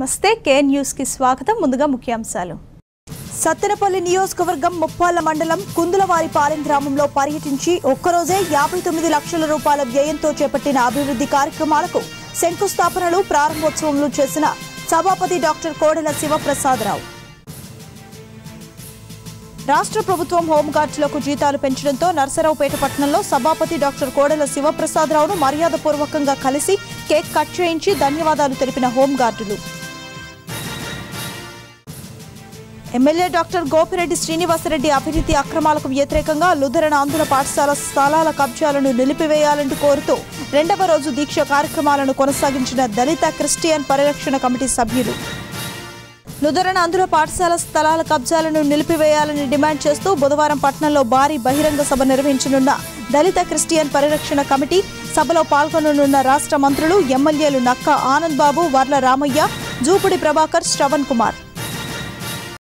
నమస్తే కే న్యూస్కి స్వాగతం. ముందుగా ముఖ్యాంశాలు. సత్తెనపల్లి నియోజకవర్గం ముప్పాళ్ళ మండలం కుందులవారిపాలెం గ్రామంలో పర్యటించి ఒక్కరోజే యాభై తొమ్మిది లక్షల రూపాయల వ్యయంతో చేపట్టిన అభివృద్ధి కార్యక్రమాలకు శంకుస్థాపనలు ప్రారంభోత్సవంలో చేసిన సభాపతి డాక్టర్ కోడెల శివప్రసాదరావు. రాష్ట్ర ప్రభుత్వం హోంగార్డ్స్లకు జీతాలు పెంచడంతో నర్సరావుపేట పట్టణంలో సభాపతి డాక్టర్ కోడెల శివప్రసాదరావును మర్యాదపూర్వకంగా కలిసి కేక్ కట్ చేయించి ధన్యవాదాలు తెలిపిన హోంగార్డులు. ఎమ్మెల్యే డాక్టర్ గోపిరెడ్డి శ్రీనివాసరెడ్డి అవినీతి అక్రమాలకు వ్యతిరేకంగా లుధరణ ఆంధ్ర పాఠశాల స్థలాల కబ్జాలను నిలిపివేయాలంటూ కోరుతూ రెండవ రోజు దీక్ష కార్యక్రమాలను కొనసాగించిన దళిత క్రిస్టియన్ పరిరక్షణ కమిటీ సభ్యులు. లుధరణ ఆంధ్ర పాఠశాల స్థలాల కబ్జాలను నిలిపివేయాలని డిమాండ్ చేస్తూ బుధవారం పట్నంలో భారీ బహిరంగ సభ నిర్వహించనున్న దళిత క్రిస్టియన్ పరిరక్షణ కమిటీ సభలో పాల్గొననున్న రాష్ట్ర మంత్రులు ఎమ్మెల్యేలు నక్క ఆనంద్ బాబు వర్ల రామయ్య జూపుడి ప్రభాకర్ శ్రవణ్ కుమార్.